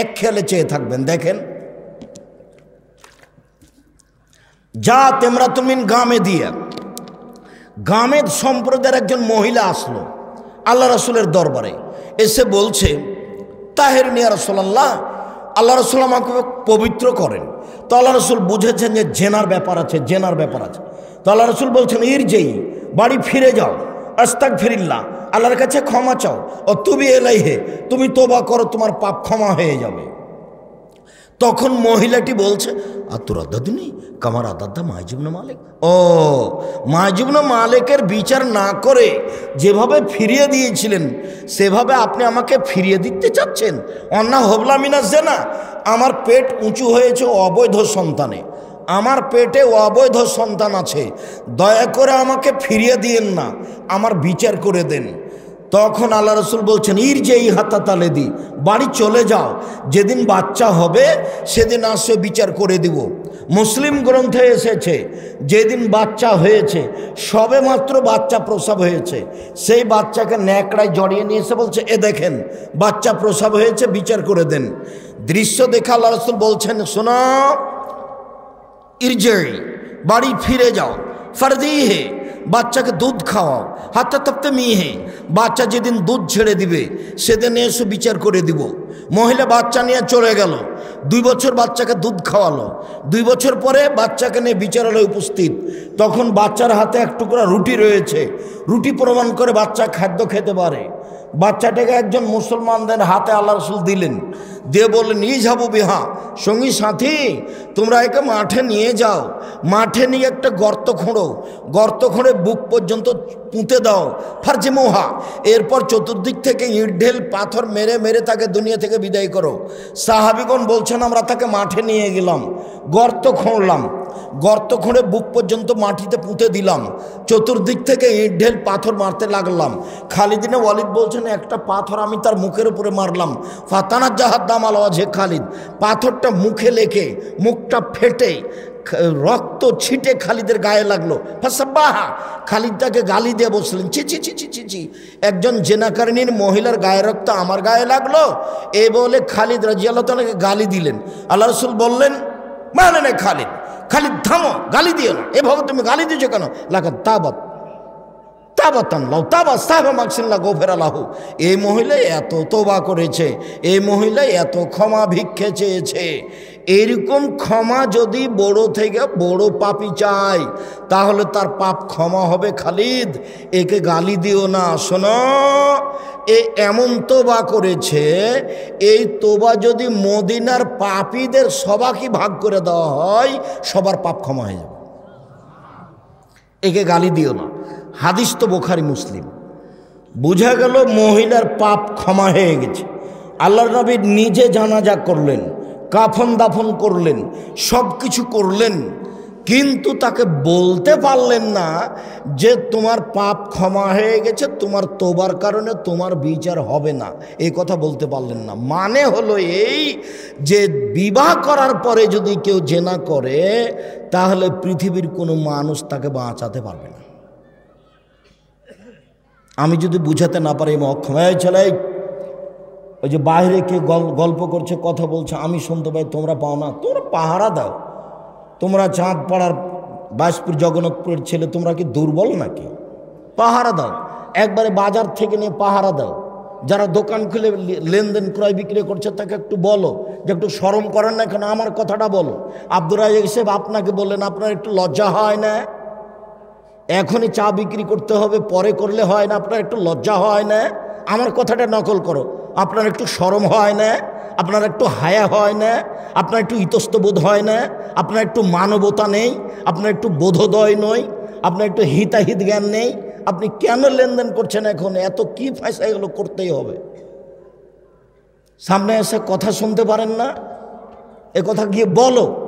এক খেয়ালে চেয়ে থাকবেন, দেখেন। যা তেমরা তুমিন গামে দিয়ে গামেদ সম্প্রদায়ের একজন মহিলা আসলো আল্লাহ রসুলের দরবারে, এসে বলছে, তাহের নিয়া রসোল্লাহ আল্লাহ রসুল আমাকে পবিত্র করেন। তো আল্লাহ রসুল বুঝেছেন যে জেনার ব্যাপার আছে, জেনার ব্যাপার আছে। তো আল্লাহ রসুল বলছেন ইর যেই বাড়ি ফিরে যাও। আস্তাক ফিরিল্লা আল্লাহর কাছে ক্ষমা চাও। ও তুমি এলাই হে তুমি তোবা করো, তোমার পাপ ক্ষমা হয়ে যাবে। তখন মহিলাটি বলছে আর তোর আদাদিনী, কামার আদাদা মাহজুবনা মালিক। ও, মাহজুবনা মালিকের বিচার না করে যেভাবে ফিরিয়ে দিয়েছিলেন, সেভাবে আপনি আমাকে ফিরিয়ে দিতে চাচ্ছেন। অন্না হবলা মিনাস না আমার পেট উঁচু হয়েছে অবৈধ সন্তানে। আমার পেটে অবৈধ সন্তান আছে। দয়া করে আমাকে ফিরিয়ে দিয়েন না, আমার বিচার করে দেন। তখন আল্লাহ রসুল বলছেন ইর যে এই হাতা তালে দি বাড়ি চলে যাও, যেদিন বাচ্চা হবে, সেদিন আসে বিচার করে দিব। মুসলিম গ্রন্থে এসেছে, যেদিন বাচ্চা হয়েছে, সবে মাত্র বাচ্চা প্রসব হয়েছে। সেই বাচ্চাকে ন্যাকড়ায় জড়িয়ে নিয়ে এসে বলছে, এ দেখেন, বাচ্চা প্রসব হয়েছে, বিচার করে দেন। দৃশ্য দেখে আল্লাহ রসুল বলছেন, শোনো ইরজেই বাড়ি ফিরে যাও ফরদি হে, বাচ্চাকে দুধ খাওয়াও, হাতে তপ্তে মেয়ে বাচ্চা যেদিন দুধ ছেড়ে দিবে, সেদিন এসে বিচার করে দিব। মহিলা বাচ্চা নিয়ে চলে গেল, দুই বছর বাচ্চাকে দুধ খাওয়ালো, দুই বছর পরে বাচ্চাকে নিয়ে বিচারালয়ে উপস্থিত। তখন বাচ্চার হাতে এক টুকরা রুটি রয়েছে, রুটি প্রমাণ করে বাচ্চা খাদ্য খেতে পারে। বাচ্চাটাকে একজন মুসলমানদের হাতে আল্লাহ রসুল দিলেন। দিয়ে বললেন নিয়ে যাব বিহা, সঙ্গী সাথী, তোমরা একে মাঠে নিয়ে যাও। মাঠে নিয়ে একটা গর্ত খোঁড়ো। গর্ত খোঁড়ে বুক পর্যন্ত পুঁতে দাও। ফার্জে মোহা, এরপর চতুর্দিক থেকে ইট, ঢেল, পাথর মেরে মেরে তাকে দুনিয়া থেকে বিদায় করো। সাহাবিগণ বলছেন, আমরা তাকে মাঠে নিয়ে গেলাম। গর্ত খুঁড়লাম। গর্ত খুঁড়ে বুক পর্যন্ত মাটিতে পুঁতে দিলাম। চতুর্দিক থেকে ইট, ঢেল, পাথর মারতে লাগলাম। খালিদিনে ওয়ালিদ বলছেন, একটা পাথর আমি তার মুখের উপরে মারলাম। ফাতানার জাহাদ দাম আলোয়াজে খালিদ। পাথরটা মুখে লেখে, মুখটা ফেটে রক্ত ছিটে খালিদের গায়ে লাগল। ফাসাব্বাহা! খালিদ তাকে গালি দিয়ে বসলেন চি চি চি চি চি চি একজন জেনাকারিনীর মহিলার গায়ে রক্ত আমার গায়ে লাগল? এ বলে খালিদ রাজিয়াল্লাহ তালাকে গালি দিলেন। আল্লাহ রসুল বললেন মানে নেই খালিদ। খালিদ, থামো, গালি দিও না। এভাবে তুমি গালি দিয়েছ কেন? লাগা তাবত এই মহিলা এত তোবা করেছে, এই মহিলা এত ক্ষমা ভিক্ষে চেয়েছে। এরকম ক্ষমা যদি বড় থেকে বড় পাপি চায়, তাহলে তার পাপ ক্ষমা হবে খালিদ। একে গালি দিও না। শোনো, এ এমন তোবা করেছে, এই তোবা যদি মদিনার পাপীদের সবাকে ভাগ করে দেওয়া হয়, সবার পাপ ক্ষমা হয়ে যাবে। একে গালি দিও না। হাদিস তো বোখারি মুসলিম। বোঝা গেল মহিলার পাপ ক্ষমা হয়ে গেছে। আল্লাহ নবী নিজে জানাজা করলেন। কাফন দাফন করলেন, সব কিছু করলেন, কিন্তু তাকে বলতে পারলেন না যে তোমার পাপ ক্ষমা হয়ে গেছে, তোমার তোবার কারণে তোমার বিচার হবে না। এই কথা বলতে পারলেন না। মানে হলো এই যে বিবাহ করার পরে যদি কেউ জেনা করে, তাহলে পৃথিবীর কোনো মানুষ তাকে বাঁচাতে পারবে না। আমি যদি বুঝাতে না পারি অক্ষম এই ছেলে ওই যে বাইরে কে গল্প করছে, কথা বলছে, আমি শুনতে পাই, তোমরা পাও না। তোমরা পাহারা দাও। তোমরা চাঁদ পাড়ার বাসপুর জগন্নাথপুরের ছেলে, তোমরা কি দুর্বল নাকি? পাহারা দাও। একবারে বাজার থেকে নিয়ে পাহারা দাও। যারা দোকান খুলে লেনদেন, ক্রয় বিক্রয় করছে, তাকে একটু বলো। যে একটু সরম করেন না কেন, আমার কথাটা বলো। আব্দুর রাজাক সাহেব আপনাকে বললেন, আপনার একটু লজ্জা হয় না? এখনই চা বিক্রি করতে হবে, পরে করলে হয় না। আপনার একটু লজ্জা হয় না? আমার কথাটা নকল করো। আপনার একটু সরম হয় না? আপনার একটু হায়া হয় না? আপনার একটু ইতস্তবোধ হয় না? আপনার একটু মানবতা নেই? আপনার একটু বোধোদয় নয় আপনার একটু হিতাহিত জ্ঞান নেই? আপনি কেন লেনদেন করছেন এখন? এত কি পয়সা এগুলো করতেই হবে? সামনে এসে কথা শুনতে পারেন না? এ কথা গিয়ে বলো।